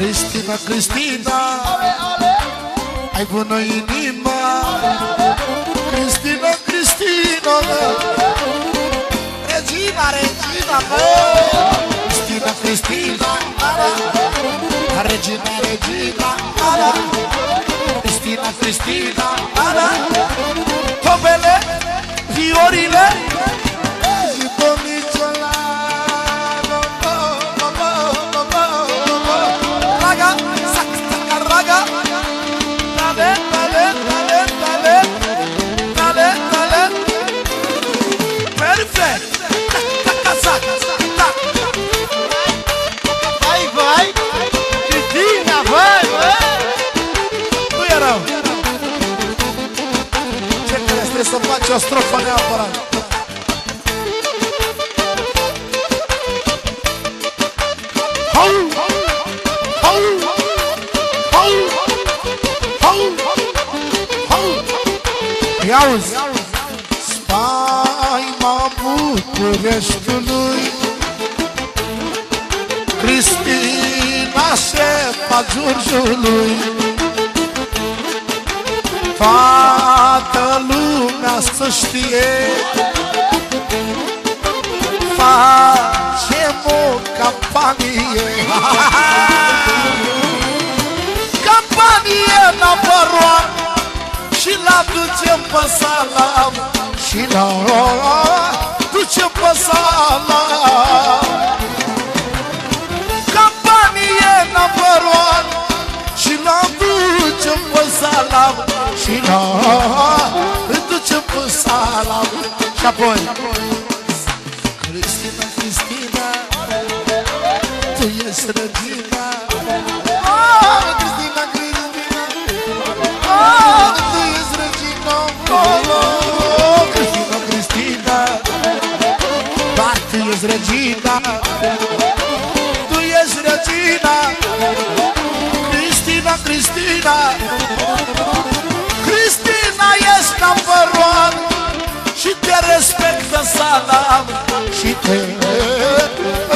Cristina, Cristina. Ai bună inimă Cristina, Cristina. Regina, Regina, bă. Cristina, Cristina Regina, Regina Cristina, Cristina Tobele, fiorile trebuie să faci o strofă neapărat Hau! Hau! Hau! Hau! Hau! Ia auzi! Spaima Bucureștiului Cristina șefa Giurgiului Toată lumea să știe. Facem o campanie. Campanie number one Și la ducem pe salam Și la ducem pe salam Campanie number one Și la ducem pe salam Salam Și apoi Cristina, Cristina Tu ești Cristina, Cristina tu oh, Cristina, Cristina tu ești Tu ești Cristina Cristina ești number one Și te respectă salam. Și te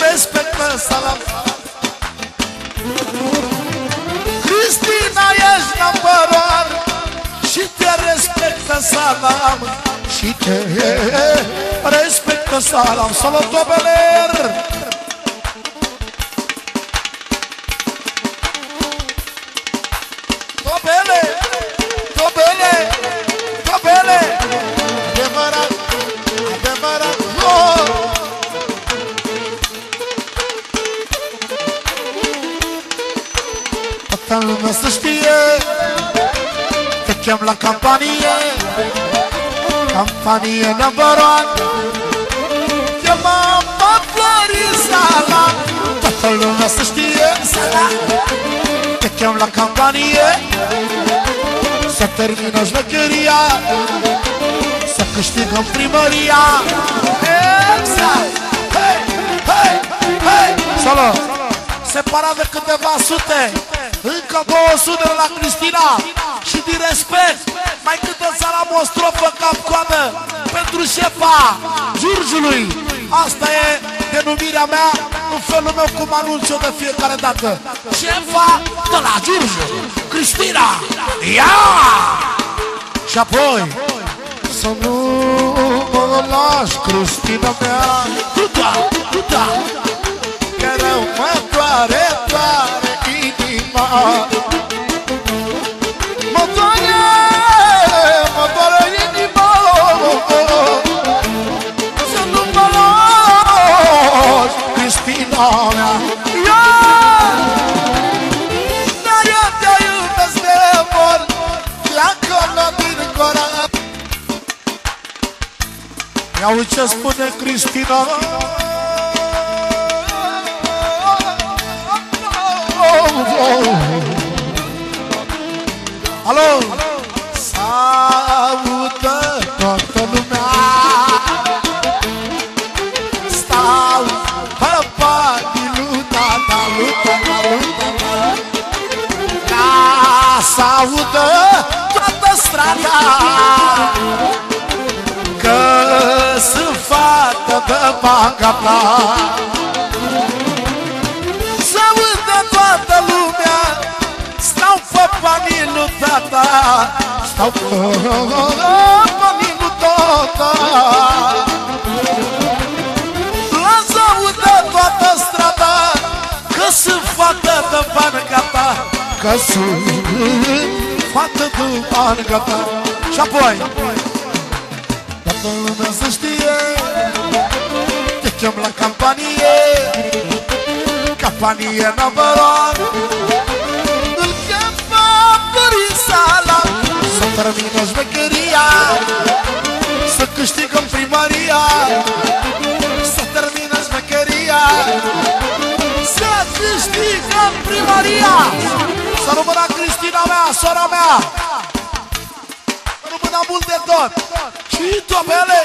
respectă salam. Cristina ești number one Și te respectă salam. Și te respectă salam. Salut, Tobeler! Toată lumea să știe. Te chem la campanie. Campanie number one Chemam pe Florisala Toată lumea să știe. Sala Te chem la campanie. Să termină șmecheria Să câștigăm primăria. Exact. Hei, hei, hei. Salut. Separat de câteva sute Încă 200 de la Cristina. Și din respect Mai câte salam o strofă cap-coadă Pentru șefa Giurgiului. Asta e denumirea mea În felul meu cum anunț eu de fiecare dată. Șefa de la Giurgiu Cristina. Ia! Și apoi Să nu mă lași Cristina mea. Tu da, tu da Că rău mă doare, doare Ia! Dar eu te iubesc de mult Pleacă-mă din gura Ia uite ce spune Cristina Alo! Saudă toată lumea! Stau pe banii luta, da, luta, da, luta, da Ca să audă toată strada! Că sunt fată de bagabla minutotă Lasă audă toată strada Că sunt fată de banca ta Că sunt fată de banca ta Și apoi Toată lumea să știe Te chem la campanie. Campanie number termină șmecheria Să câștigăm primăria Să termină șmecheria Să câștigăm primăria! Să rămână Cristina mea, sora mea! Să rămână mult de tot! Și topele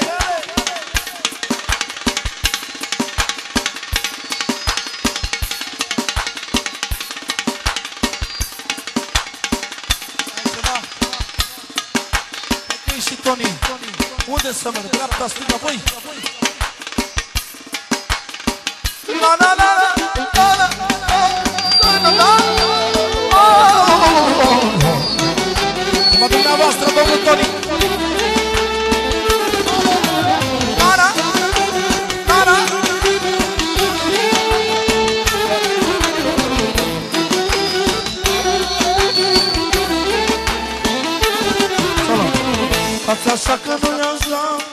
Tony Unde să merg? Dreapta, stânga, voi? La la la la la la Pra tá sacanolhãozão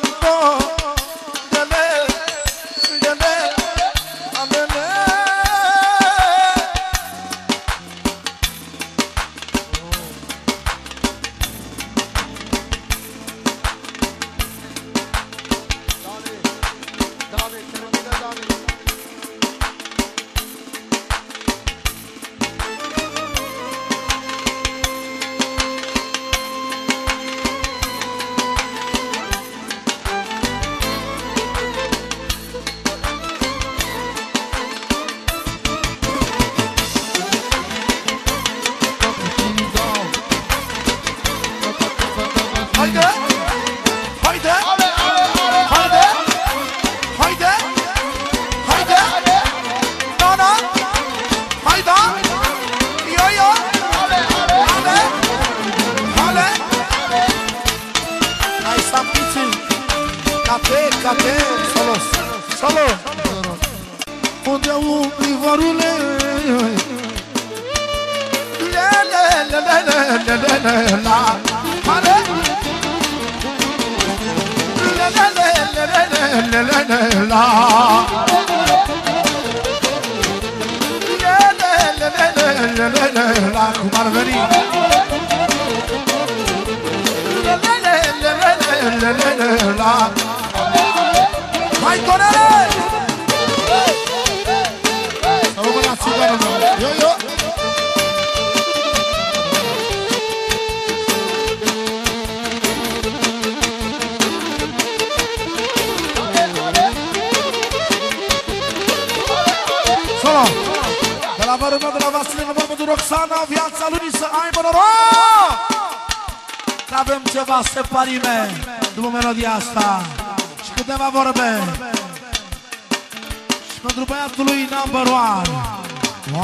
pentru băiatul lui number one,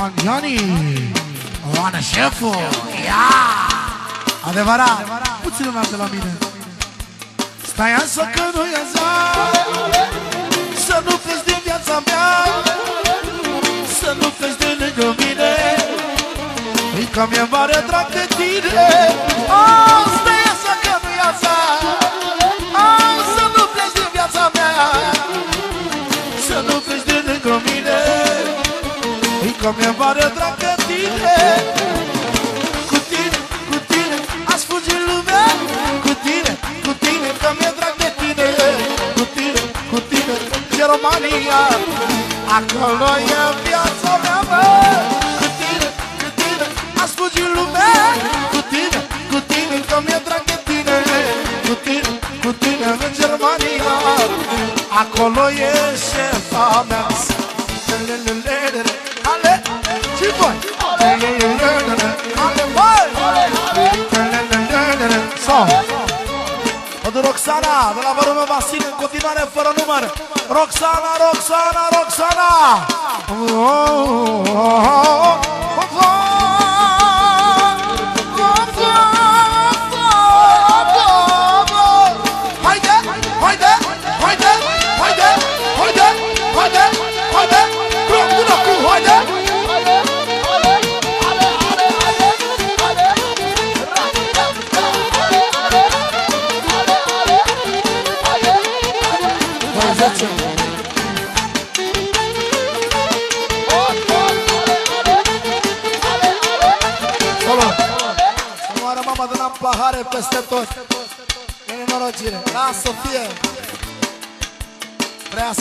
One Ioni, One șeful, ia! Adevărat, puțin lumea de la mine. Stai însă că nu e zar, să nu pleci din viața mea, să nu pleci de lângă mine. E că mi-e mare drag de tine. Oh, stai așa că nu e că mi-e mare drag de tine. Cu tine, cu tine Aș fugi în lumea. Cu tine, cu tine Că mi-e drag de tine. Cu tine, cu tine Germania Acolo e viața mea, bă. Cu tine, cu tine Aș fugi în lume Cu tine, cu tine Că mi-e drag de tine. Cu tine, cu tine În Germania. Acolo e șefa mea de la vărul meu Vasile, în continuare fără număr. Roxana, Roxana, Roxana! Oh, oh, oh, oh, oh, oh, oh, oh.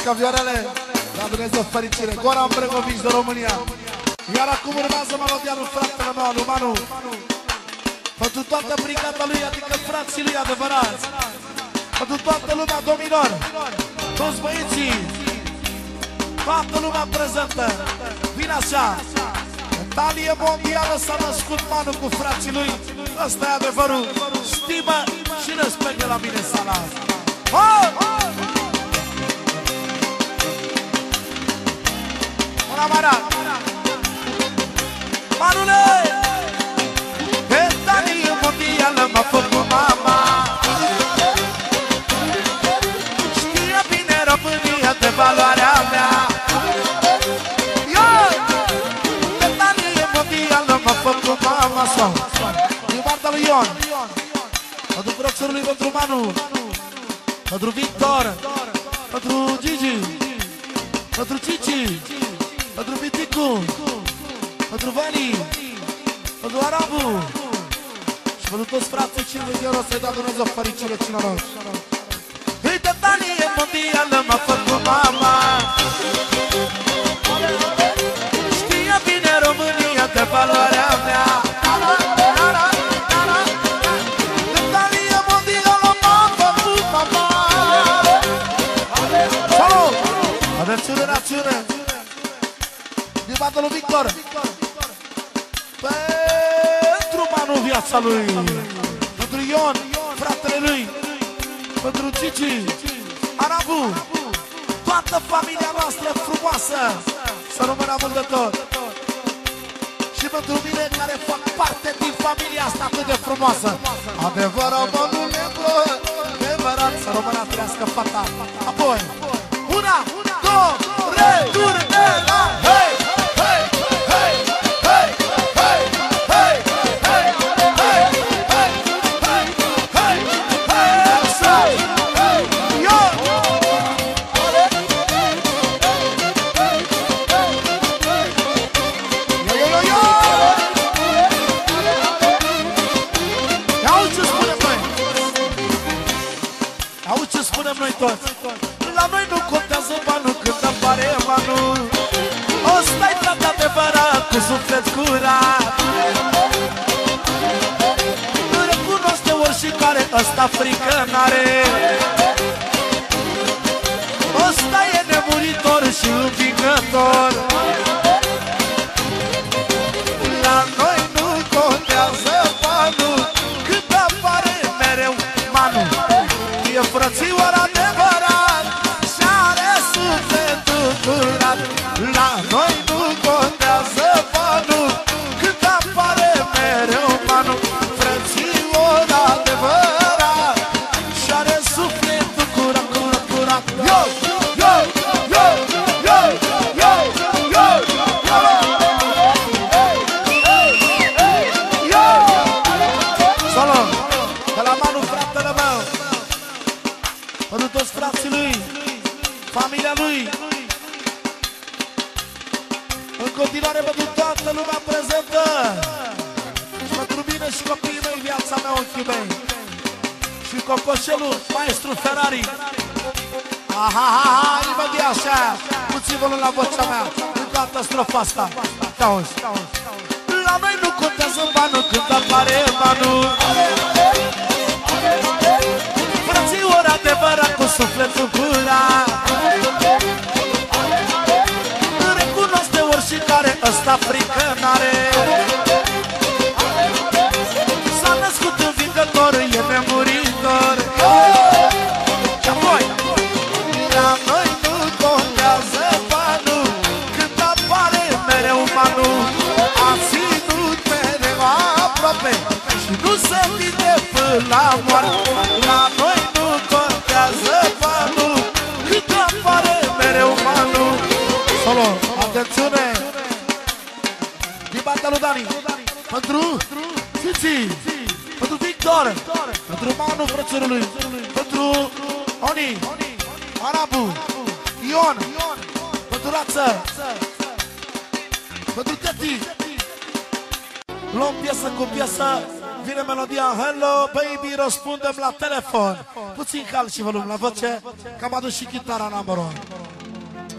Trăiască Viorele La Dumnezeu fericire! Goran Bregovici de România! Iar acum urmează melodia lui fratele meu, lui Manu Pentru toată brigada lui, adică frații lui adevărați. Pentru toată lumea dominor Toți băieții. Toată lumea prezentă. Vine așa. Talie mondială s-a născut Manu cu frații lui. Ăsta e adevărul. Stimă și respect de la mine sala. Oh! Una mare Manule! Pe talie mondială m-a făcut mama Știe bine România de valoarea mea mă făcut mama sau Din partea lui Ion Pentru proxorului pentru Manu Pentru Victor Pentru Gigi. Pentru Cici Pentru Viticu Pentru Vani Pentru Arabu. Și pentru toți frații 50 de euro Să-i dea Dumnezeu fericire cine noroc Uite, Dani e mondială M-a făcut mama. Știe bine România de valoarea mea. De Dani Din partea lui Victor. Pentru Manu viața lui. Pentru Ion, fratele lui. Pentru Cici Arabu. Toată familia noastră frumoasă. Să rămână mult de tot. Și pentru mine care fac parte din familia asta atât de frumoasă. Adevărat, mă, nu negru Adevărat, să rămână trească fata. Apoi, una, două, trei, africana are Dani Pentru Cici Pentru Victor Pentru Manu frățărului. Pentru Oni. Arabu. Ion. Pentru Rață. Pentru Teti. Luăm piesă cu piesă. Vine melodia Hello baby, răspundem la telefon. Puțin cal și volum la voce Că am adus și chitara number one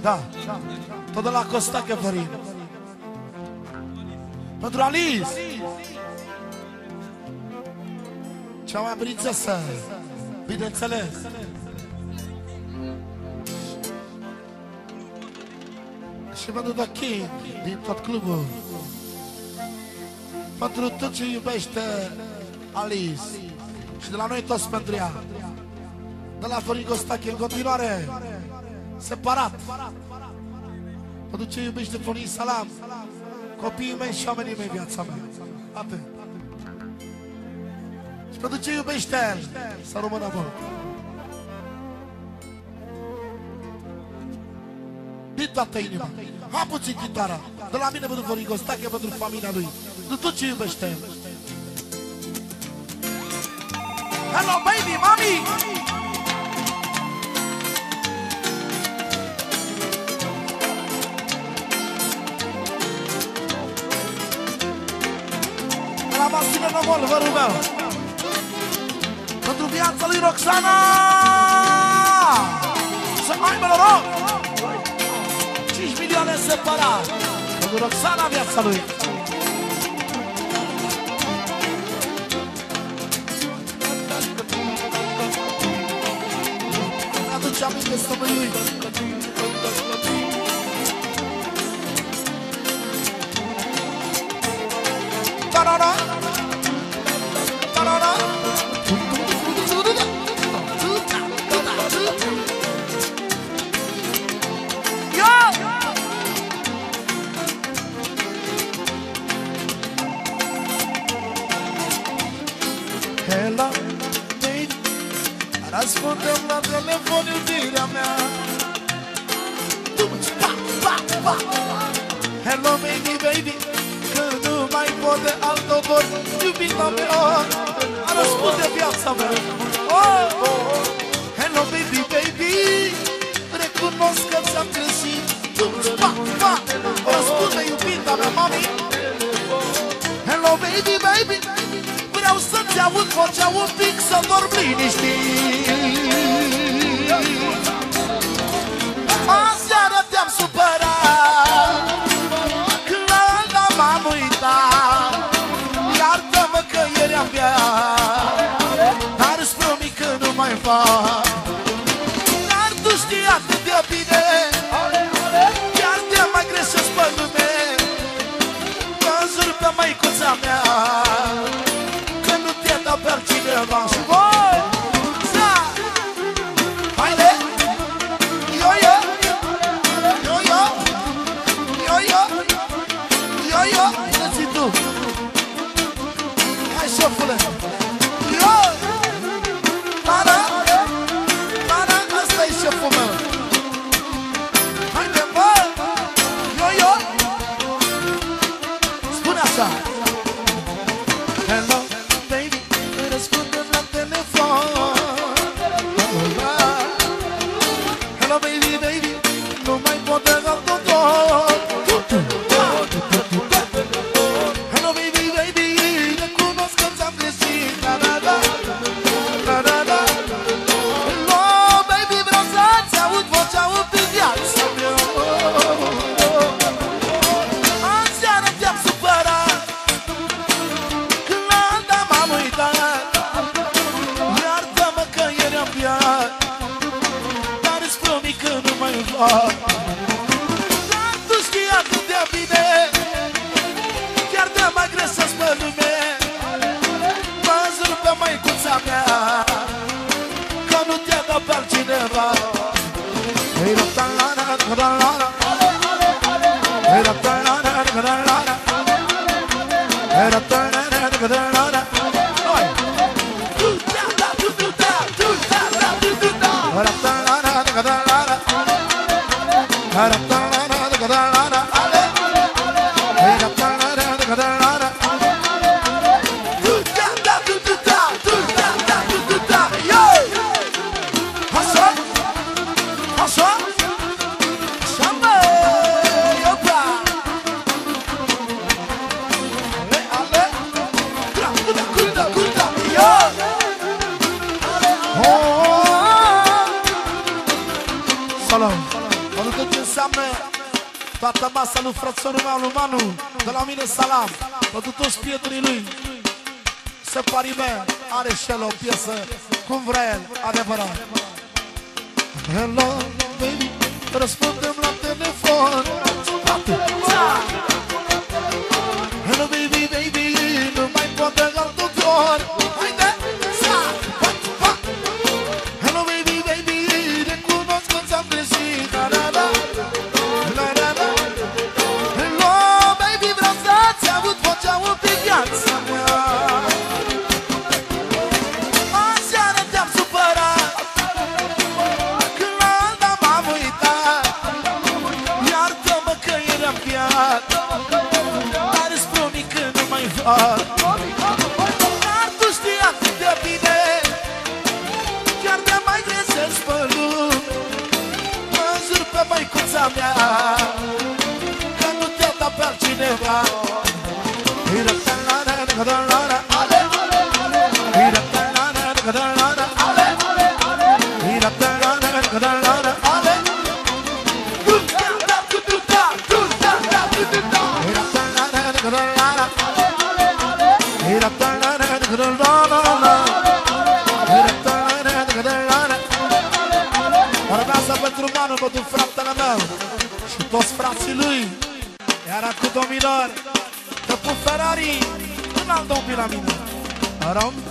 Da, tot de la Costache Florin Pentru Alice Cea mai prințesă Bineînțeles. Și pentru The King din tot clubul. Pentru tot ce iubește Alice. Și de la noi toți pentru ea. De la Florin Costache în continuare, separat. Pentru ce iubește Florin Salam, copiii mei și oamenii mei viața mea. Atât. Și pentru ce iubește el, să rămână mult. Din toată inima. Ha puțin chitara. De la mine pentru Florin Costache, pentru familia lui. De tot ce iubește el. Hello, baby, mami! De la Vasile Nomol, vărul meu. Pentru viața lui Roxana! Să aibă noroc! 5 milioane separat. Pentru Roxana viața lui. aduce aminte stămâiului. Ta-da-da! Telefon iubirea mea pa, pa, pa. Hello baby, baby Că nu mai pot de alt obor Iubita mea Răspunde viața mea oh, oh. Hello baby, baby Recunosc că ți-am greșit pa, pa. Răspunde iubita mea, mami Hello baby, baby Vreau să-ți aud vocea un pic să dorm liniștit Aseară te-am supărat. Când m-am uitat. Iartă-mă că ieri am beat Dar îți promit că nu mai fac. Dar tu știi atât de bine. Chiar te mai greșesc pe lume. Văzuri pe măicuța mea Dar tu știi atât de bine Chiar te mai gresesc pe lume. Văzut pe măicuța mea Că nu te dă pe altcineva. Hei, la, la, la, la, la, Manu, de la mine salam Pentru toți prietenii lui. Se parime, are și el o piesă Cum vrea el, adevărat. Hello, baby, răspund. viața mea. Că nu te-a dat pe altcineva. Irătăn la la la la la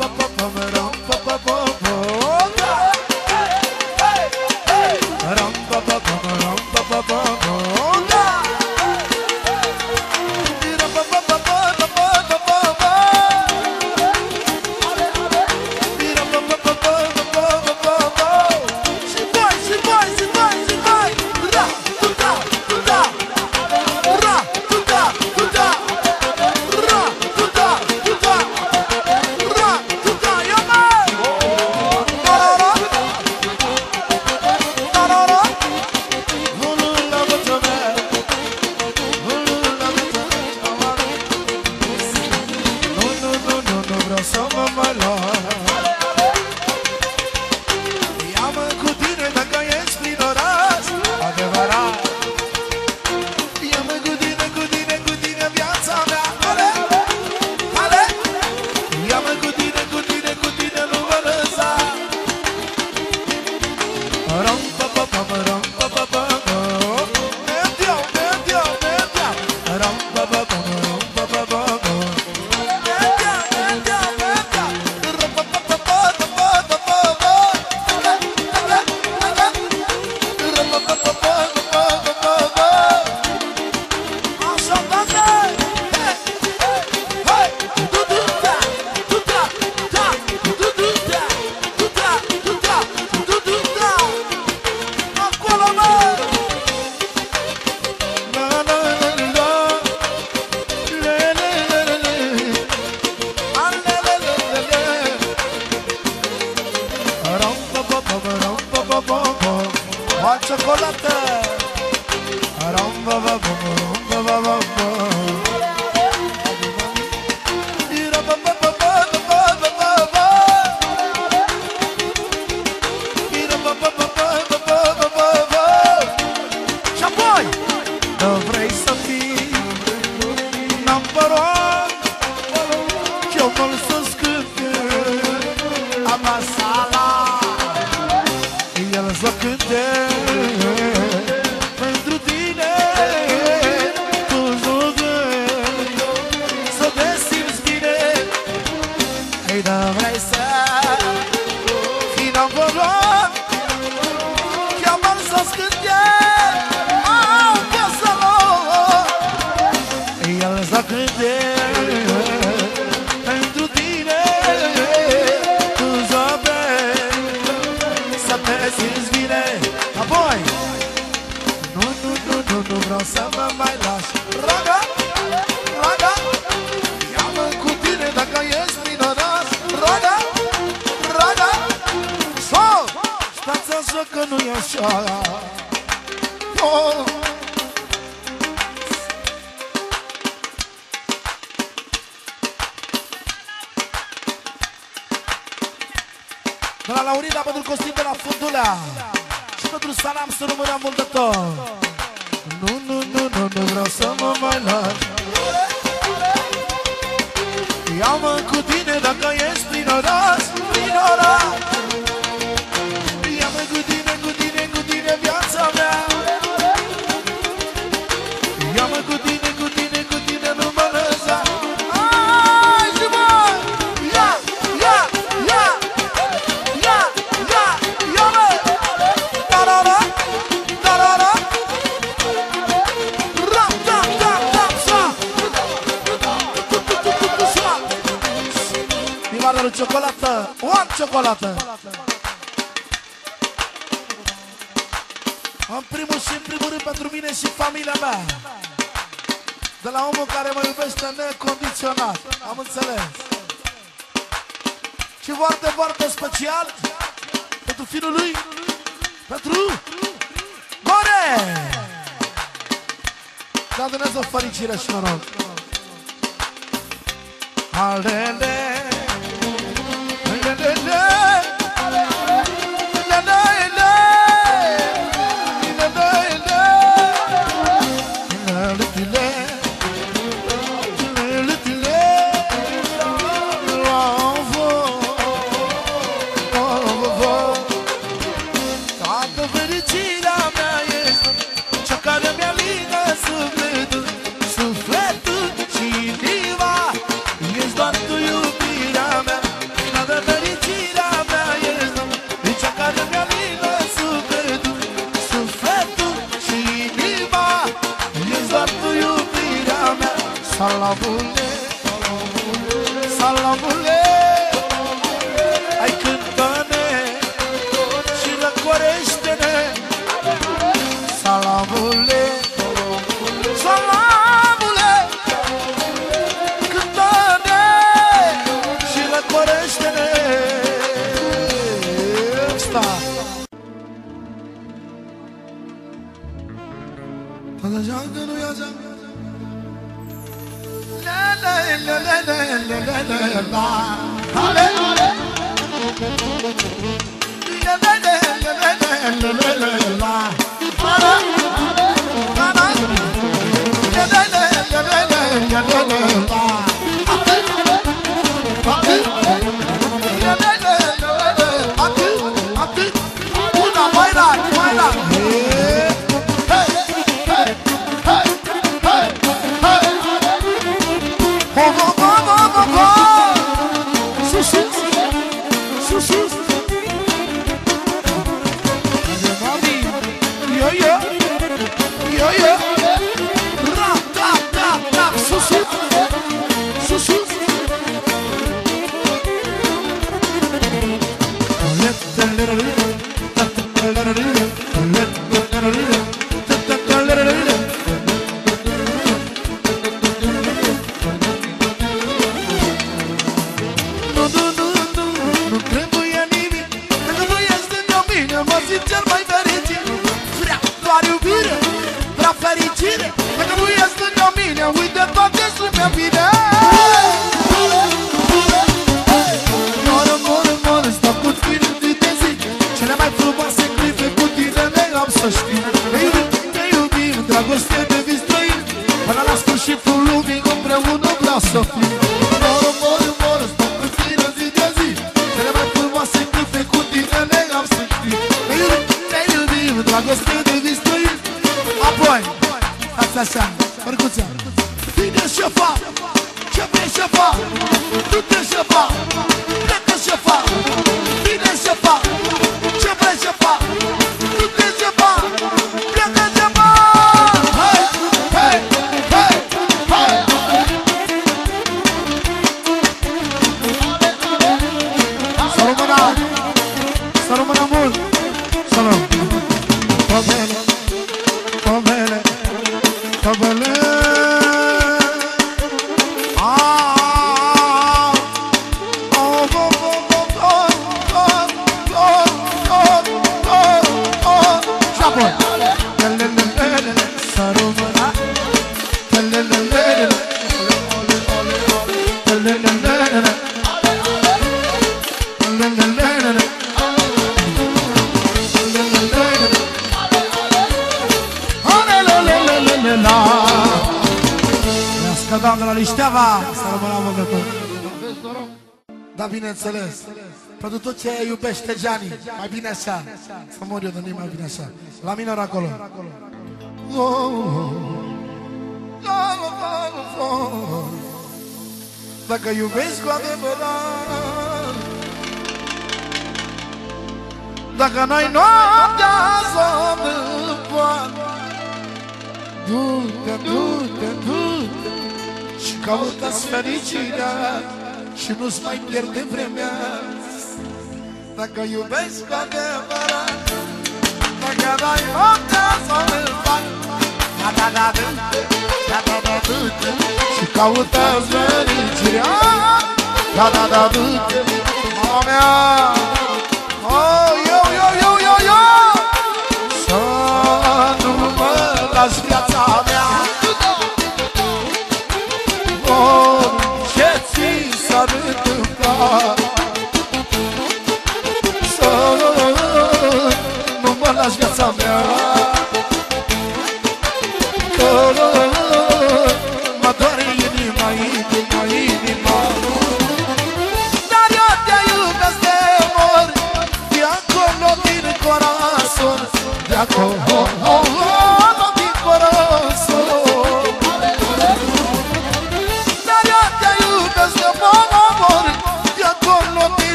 bum. ciocolată. În primul și în primul rând pentru mine și familia mea. De la omul care mă iubește necondiționat. Am înțeles. Și foarte, foarte special pentru fiul lui, pentru More! Da Dumnezeu fericire și noroc. Alele! bineînțeles. Pentru tot ce iubește Gianni, mai bine așa. Să mor eu de mine, mai bine așa. La minor acolo. Oh, oh, oh. Dacă iubesc cu adevărat Dacă n-ai noaptea somn în poan Du-te, du-te, du-te Și caută-ți fericirea și nu-ți mai pierde vremea Dacă iubesc cu adevărat Dacă dai fapta sau îl fac Da, da, da, da, da, da, da, da, Și caută-ți fericirea Da, da, da, da, da, mea Oh, yeah.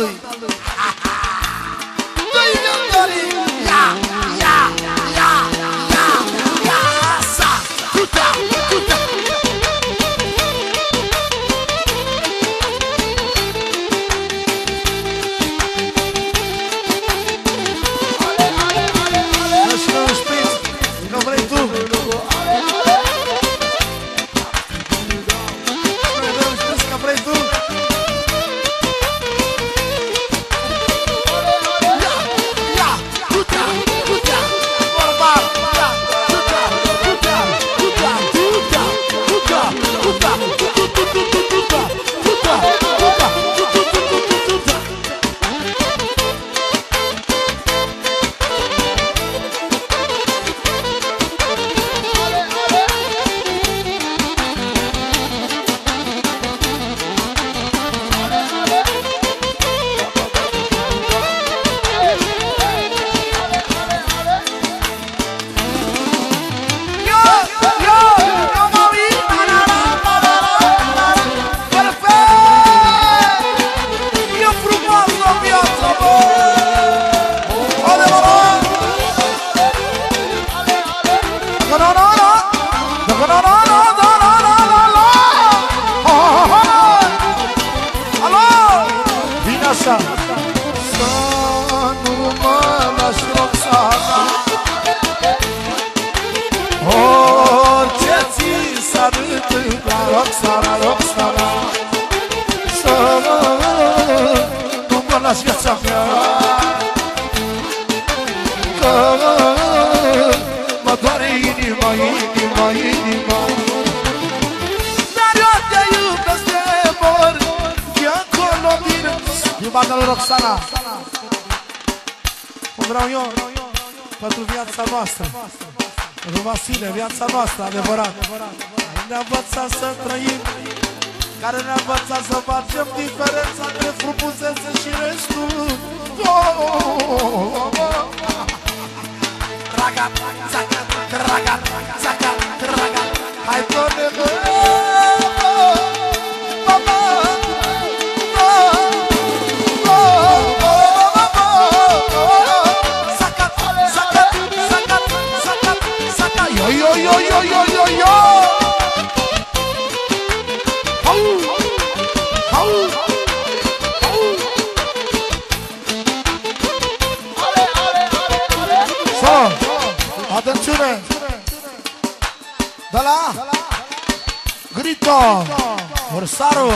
noite. Orsaru,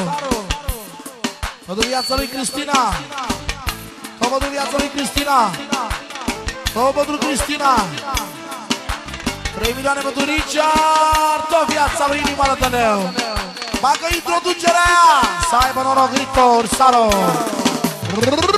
Pentru viața lui Cristina. Sau pentru viața lui Cristina. Sau pentru Cristina. 3 milioane pentru Richard. Tot viața lui inima la tăneu Bagă introducerea. Să aibă noroc Rito Ursaru. Rrrr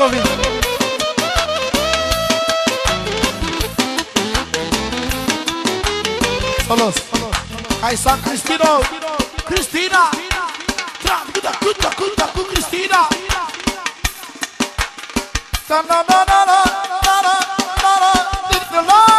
Dragović. Salos. Hai San Cristino. Cristina. Cântă, cuta, cuta cu Cristina. Da, da, da, da, da, da, da, da, da, da, da, da,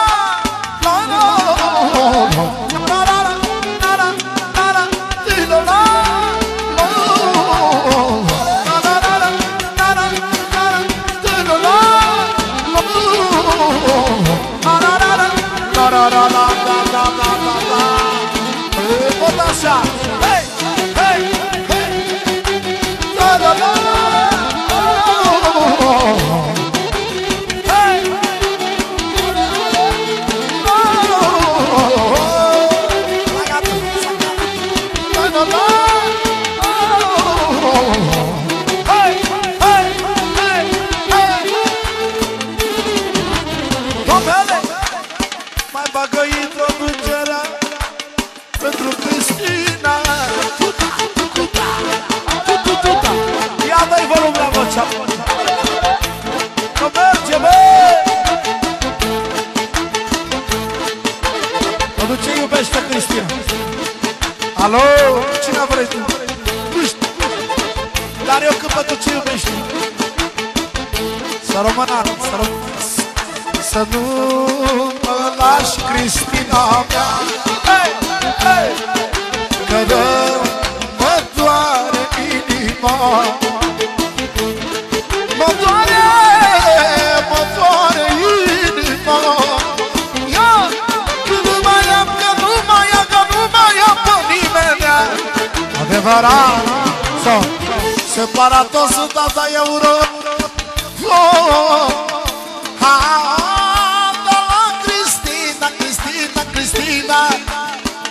Cristina, Cristina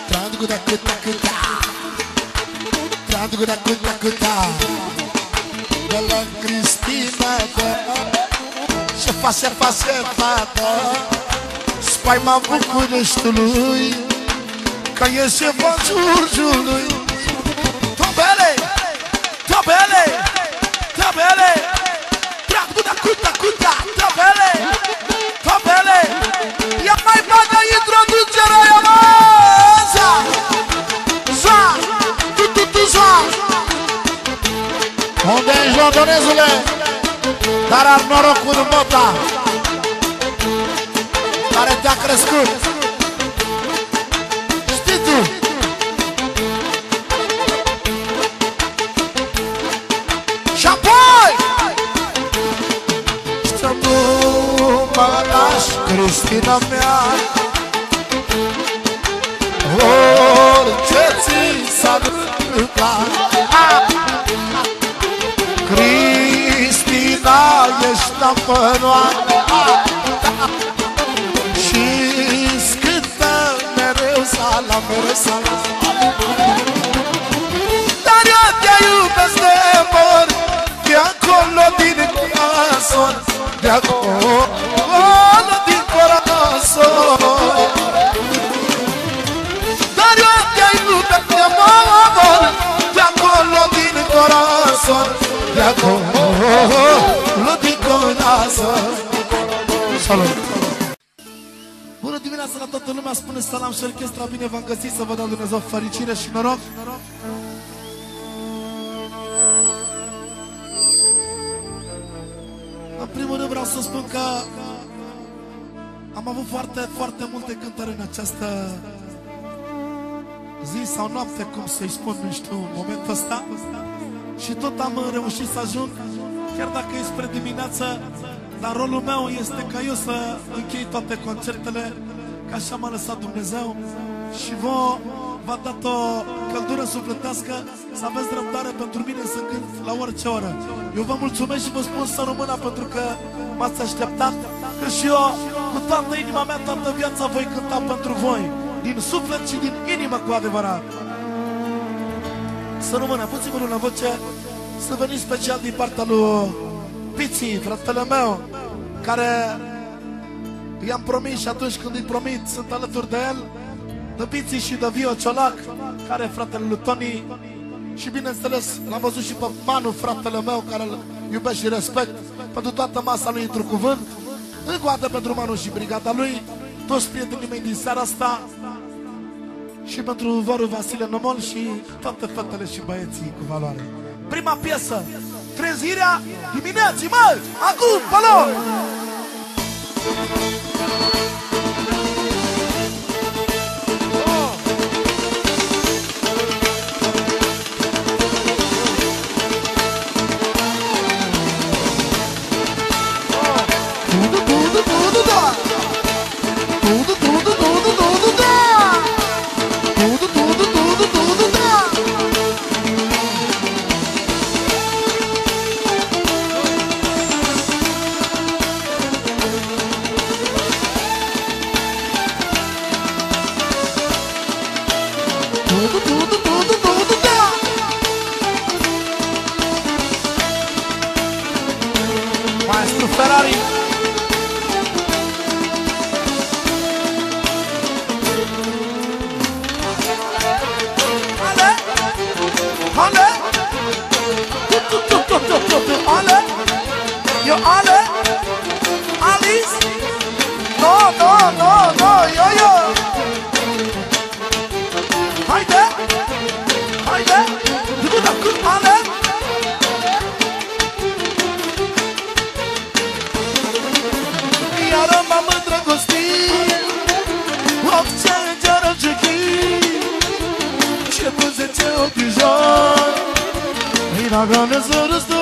Trangu da cuta cuta Trangu da cuta cuta De la Cristina, da Șefa, șefa, șefa, da Spaima Bucureștiului Că e șefa Giurgiului Tobele, tobele, tobele Unde ești, londonezule? Dar ar norocul în bota Care te-a crescut. Știi tu? Și apoi! Să nu mă lași, Cristina mea. Orice ți s-ar întâmpla ești stăpânoare Și scântă mereu sala, mereu sala Dar eu te iubesc de mor De acolo din corazon De acolo din corazon Dar eu te iubesc de mor De acolo din corazon De acolo din corazon Salut! Bună dimineața la toată lumea, spune Salam și orchestra, bine v-am găsit să vă dau Dumnezeu fericire și noroc. În primul rând vreau să spun că am avut foarte, foarte multe cântări în această zi sau noapte, cum să-i spun, nu știu, în momentul ăsta. Și tot am reușit să ajung, chiar dacă e spre dimineață, dar rolul meu este ca eu să închei toate concertele, ca așa m-a lăsat Dumnezeu și vă v-a dat o căldură sufletească să aveți răbdare pentru mine să cânt la orice oră. Eu vă mulțumesc și vă spun să rămână pentru că m-ați așteptat că și eu cu toată inima mea, toată viața voi cânta pentru voi, din suflet și din inimă cu adevărat. Să rămână puțin la voce, să veniți special din partea lui Piții, fratele meu, care i-am promis și atunci când îi promit sunt alături de el, de Piții și de Vio Ciolac, care e fratele lui Tony, și bineînțeles l-am văzut și pe Manu, fratele meu, care îl iubesc și respect pentru toată masa lui într cuvânt, încă o dată pentru Manu și brigada lui, toți prietenii mei din seara asta, și pentru Voru Vasile Nomol și toate fetele și băieții cu valoare. Prima piesă, trezirea dimineții, mă! Acum, palo! Tudo, nagane să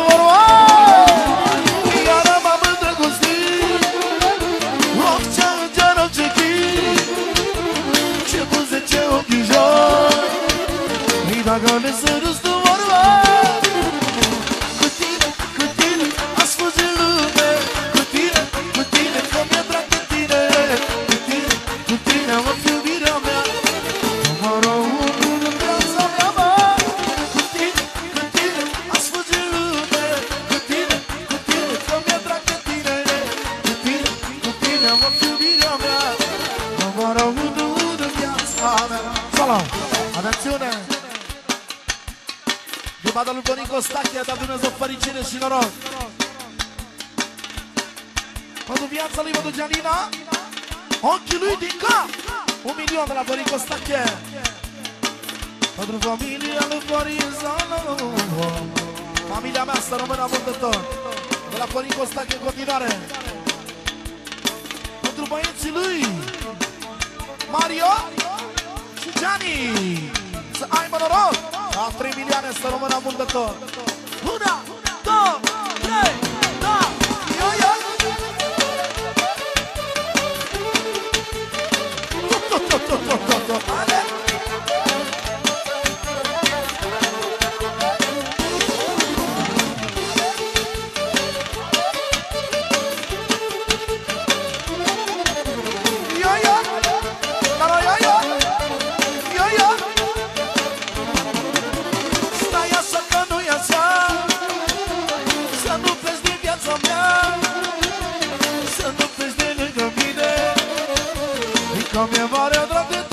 E că mi-e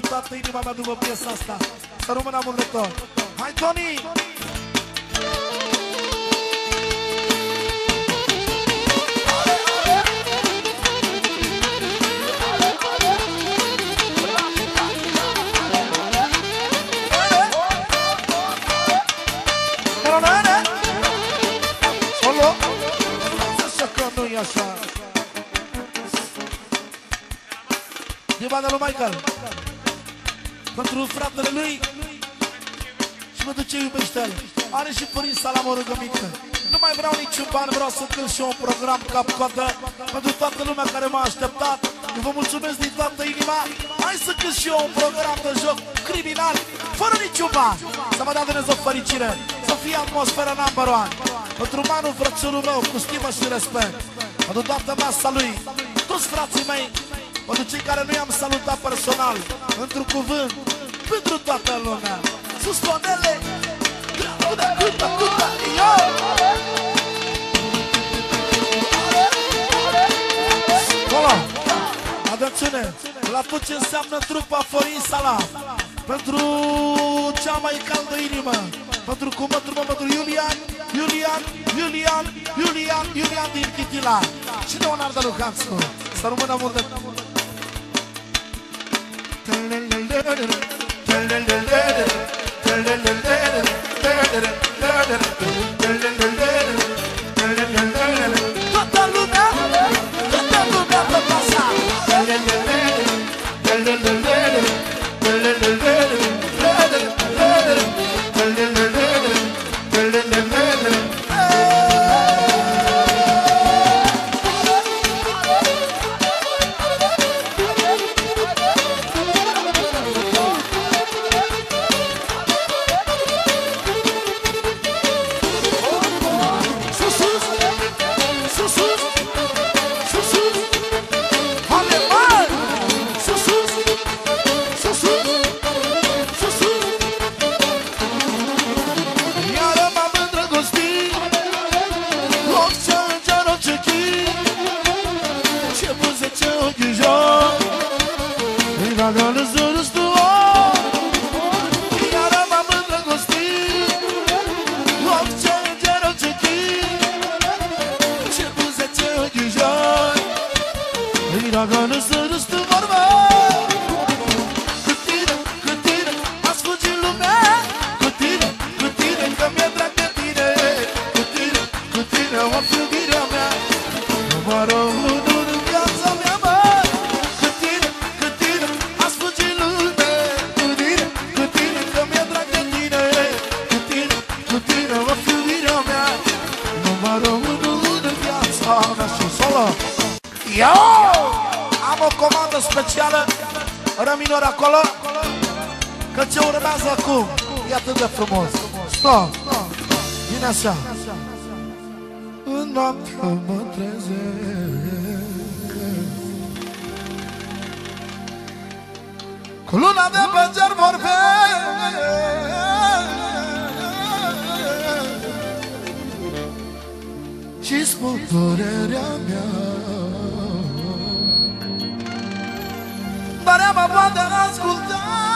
la mulți ani din toată inima mea după piesa asta Să rămână mult de tot Hai Tony! Caronare! Solo! Așa că nu-i așa Din banda lui Michael Pentru fratele lui Și pentru ce iubește el Are și părinți salam o rugămință Nu mai vreau niciun ban, vreau să cânt și eu un program cap-coadă Pentru toată lumea care m-a așteptat. Vă mulțumesc din toată inima. Hai să cânt și eu un program de joc criminal Fără niciun ban. Să mă dea Dumnezeu fericire Să fie atmosfera number one. Pentru Manu, frățelul meu, cu stimă și respect. Pentru toată masa lui Toți frații mei pentru cei care nu i-am salutat personal Într-un cuvânt Pentru toată lumea. Sus tonele Cuda, cuda, cuda, yo! Acolo Atențiune! La tot ce înseamnă trupa Forin Sala. Pentru cea mai caldă inimă. Pentru cumătul meu, pentru Iulian Iulian, Iulian, Iulian, Iulian din Chitila Și Leonardo Lucanțu Să rămână mult de... da da da da În noaptea mă trezesc. Cu luna de pe cer vorbesc. Și spun părerea mea. Dar ea mă poate asculta.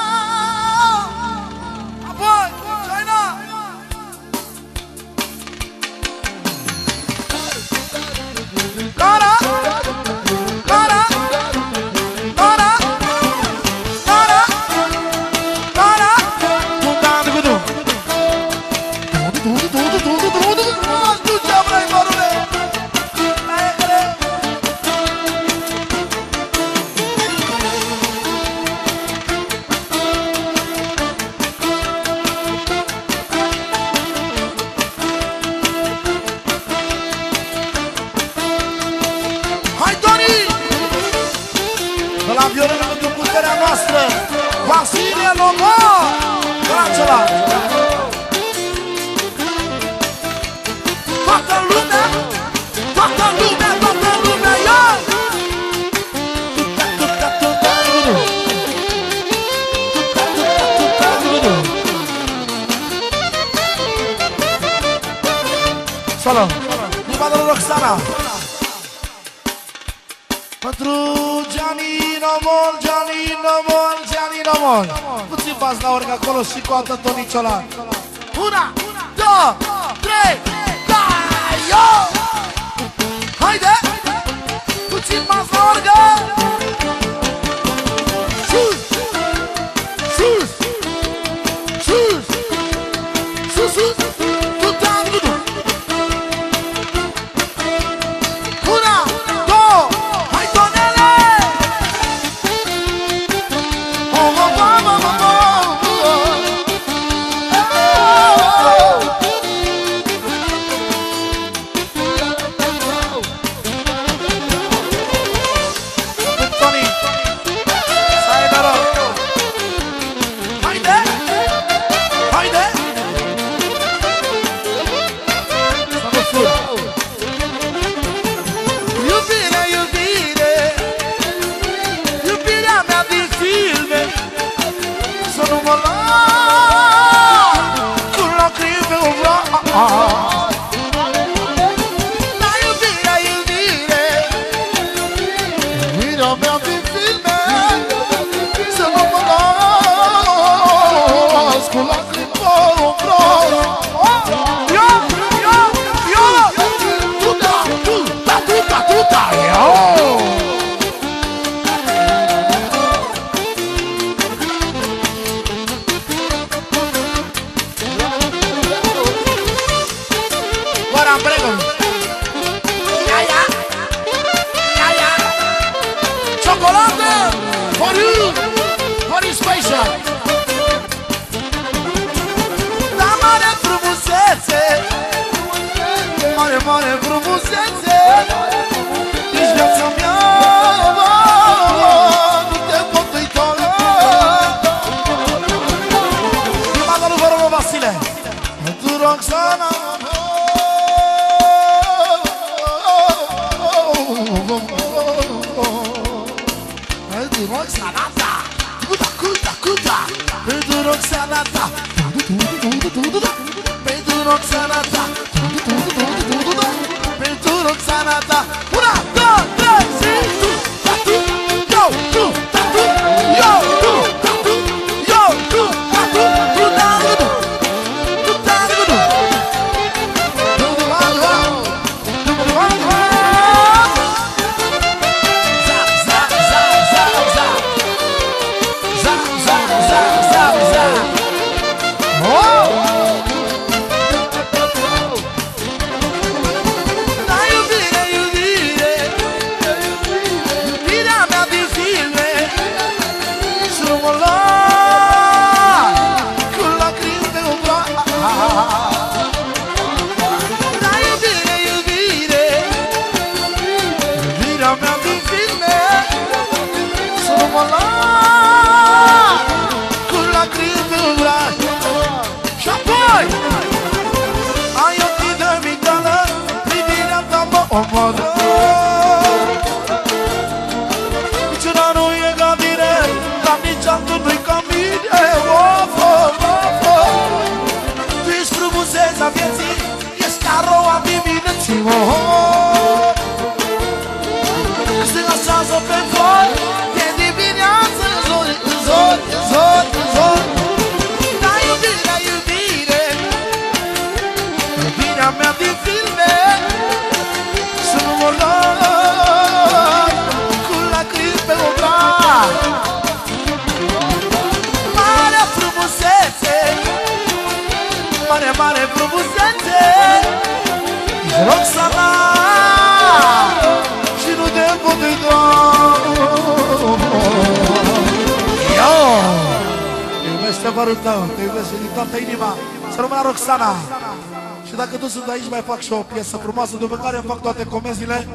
Mai fac și o piesă frumoasă După care îmi fac toate comenzile.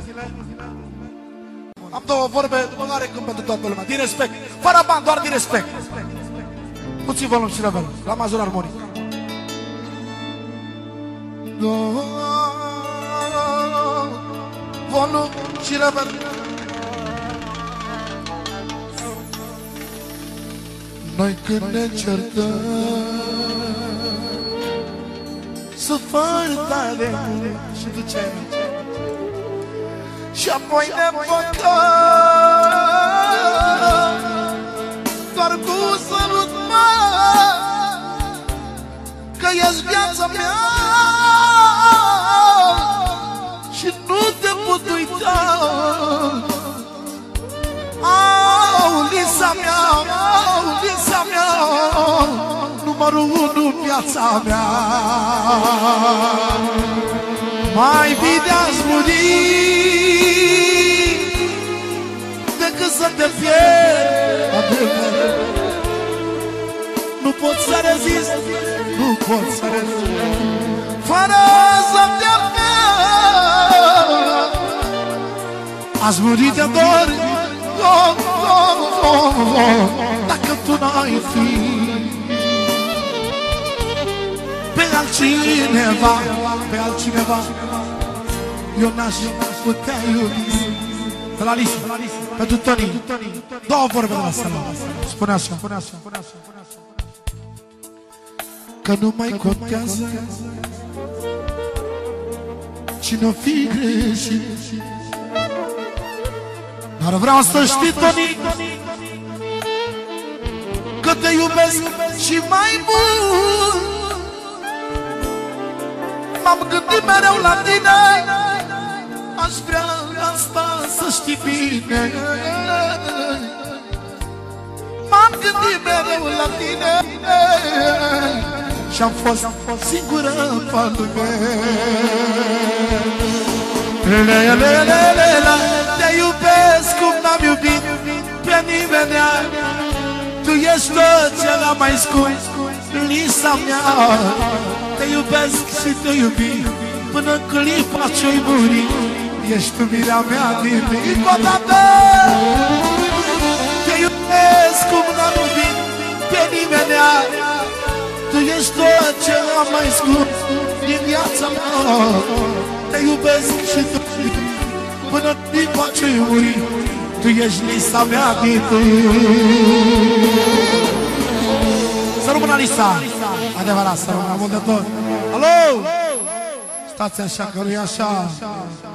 Am două vorbe, după care cânt pentru toată lumea. Din respect, fără bani, doar din respect. Puțin volum și level, la major armonic. Volum și level. Noi când ne certăm Să fără tare Și tu ce Și apoi ne păcăm Doar cu sărut Că ești viața mea. Și nu te pot uita. Au, Lisa mea, au, Lisa mea Numărul unu în viața mea. Mai bine aș muri Decât să te pierd. Adevăr Nu pot să rezist, nu pot să rezist. Fără să te pierd Aș muri de dor oh, oh, oh, oh, Dacă tu n-ai fi altcineva Pe altcineva. Eu n-aș putea iubi. De la Lisa Pentru Toni. Două vorbe de la Sala Spune așa Spune așa Spune așa Că nu mai contează Cine o fi greșit. Dar vreau să știi, Toni. Că te iubesc și mai mult M-am gândit mereu la tine. Aș vrea asta să știi bine. M-am gândit mereu la tine. Și-am fost singură pe lume Le, le, le, le, le, le Te iubesc cum n-am iubit pe nimeni. Tu ești tot ce l-am mai scump Lisa mea Te iubesc și te iubi Până în clipa ce-i muri Ești iubirea mea din Încă o dată Te iubesc cum n-am iubit pe nimeni. Tu ești tot ce l-am mai scump Din viața mea. Te iubesc și te iubi Până clipa ce-i muri Tu ești lista mea din Să rămână lista Adevărat, să rămână mult de tot Alo! Stați așa că nu e așa.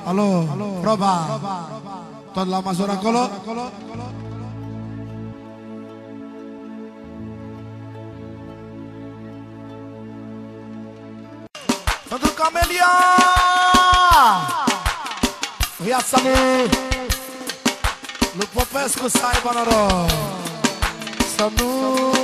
Alo, proba. Tot la major acolo? Pentru Camelia Viața lui Lui Popescu să aibă noroc. Să nu mă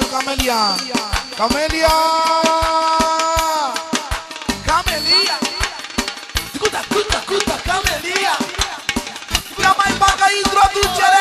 corazon La Popescu pentru Camelia. Camelia. Camelia. Cuta, cuta, cuta, Camelia. Ia mai bagă introducerea, mă!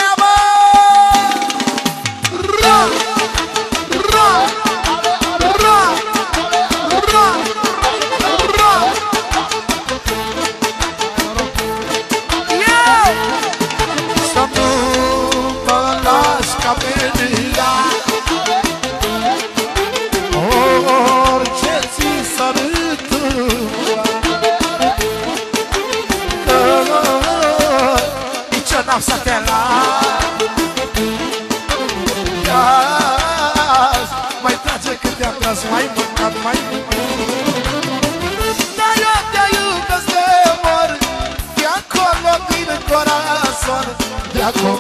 Acolo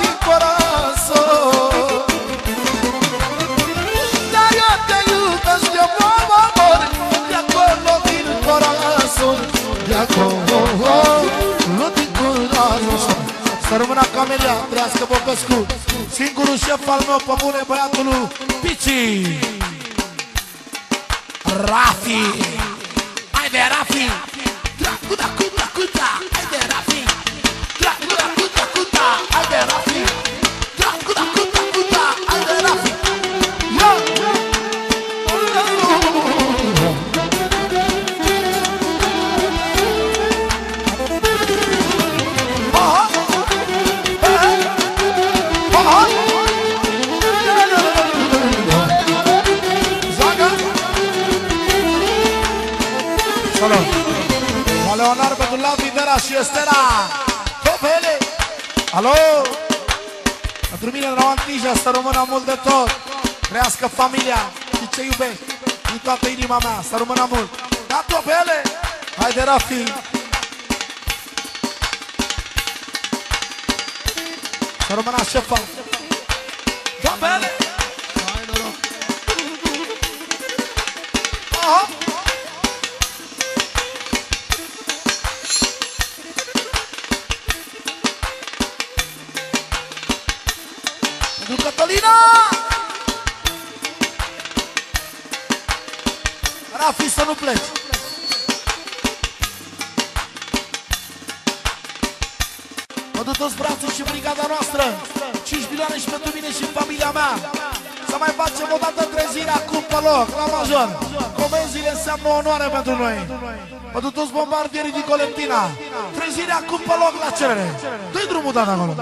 din corazon. Dar eu te iubesc de mor De acolo din corazon. De acolo din corazon. Să rămână Camelia, trăiască Popescu. Singurul șef al meu, pe bune, băiatul lui Pici. Rafi. Haide, Rafi. Dracu, dracu, dracu, da dracu, da Haide, Rafi Dracu, dracu, Alo! Pentru mine, Roman Tija, să rămână mult de tot! Crească familia și ce iubești din toată inima mea, să rămână mult! Da, Topele! Haide, Rafi! Să rămână șefa! Și pentru mine și familia mea. Să mai facem o dată trezirea acum pe loc, la major Comenzile înseamnă onoare pentru noi. Mă duc toți bombardierii din Colentina. Trezirea acum pe loc la cerere. Dă-i drumul dat acolo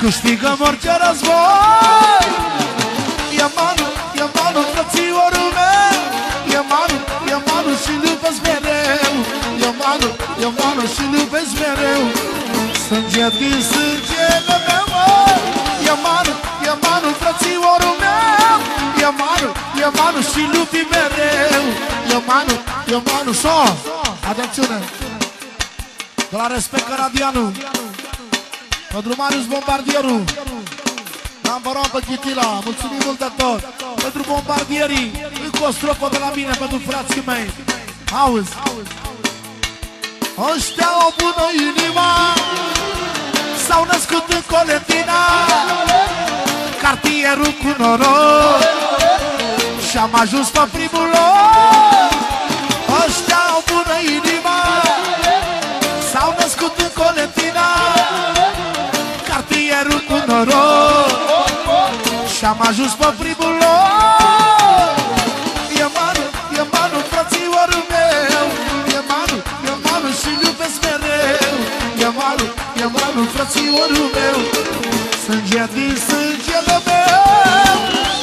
Câștigăm orice război. Iamanu, Iamanu, frățiorul meu. Iamanu, Iamanu și iubesc mereu. Iamanu, Iamanu și iubesc mereu. Sânge din sângele meu Iamanu, Iamanu, frățiorul meu. Iamanu, Iamanu și iubi mereu. Iamanu, Iamanu, so. Atențiune. De la Respect Canadianu Pentru Marius Bombardierul. Number pe Chitila, mulțumim mult de tot. Pentru bombardierii, încă o strofă de la mine Pentru frații mei. Auzi? Ăștia au bună inima S-au născut în Colentina. Cartierul cu noroc. Și-am ajuns pe primul loc. Ăștia au bună inima S-au născut în Colentina Cartierul cu noroc Și-am ajuns pe primul loc E Manu, e Manu, frățiorul meu E Manu, e Manu și iubesc mereu E Manu, e Manu, frățiorul meu Sânge din sângele meu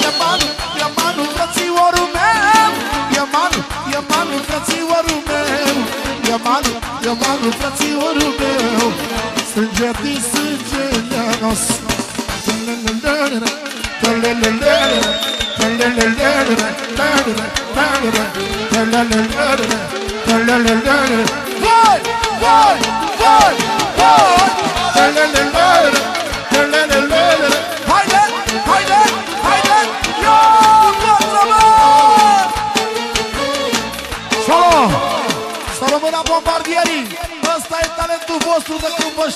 E Manu, e Manu, frățiorul meu E Manu, e Manu, frățiorul meu E Manu, e Manu, frățiorul meu Sânge din sângele nostru Vai, vai, vai, vai! Haide, haide, haide! Ia, forță-mă! Solo! Să rămână bombardierii! Ăsta e talentul vostru de când vă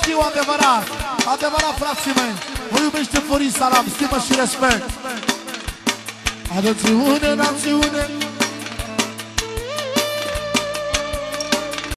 știu adevărat! Adevărat, frații mei! Vă iubește Florin Salam, stimă și respect! Atențiune, națiune,